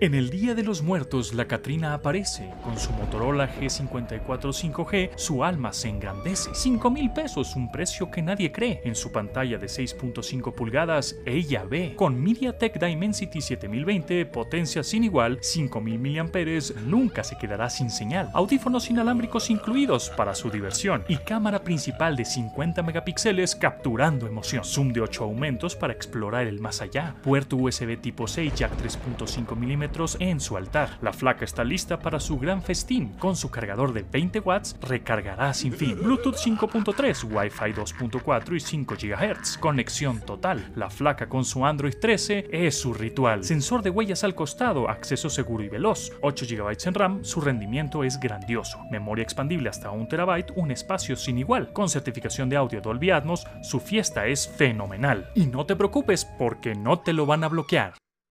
En el Día de los Muertos, la Catrina aparece. Con su Motorola G54 5G, su alma se engrandece. 5 mil pesos, un precio que nadie cree. En su pantalla de 6.5 pulgadas, ella ve. Con MediaTek Dimensity 7020, potencia sin igual, 5000 mAh, nunca se quedará sin señal. Audífonos inalámbricos incluidos para su diversión. Y cámara principal de 50 megapíxeles capturando emoción. Zoom de 8 aumentos para explorar el más allá. Puerto USB tipo 6, jack 3.5 mm en su altar. La flaca está lista para su gran festín. Con su cargador de 20 watts, recargará sin fin. Bluetooth 5.3, Wi-Fi 2.4 y 5 GHz. Conexión total. La flaca con su Android 13 es su ritual. Sensor de huellas al costado, acceso seguro y veloz. 8 GB en RAM, su rendimiento es grandioso. Memoria expandible hasta 1 TB, un espacio sin igual. Con certificación de audio Dolby Atmos, su fiesta es fenomenal. Y no te preocupes porque no te lo van a bloquear.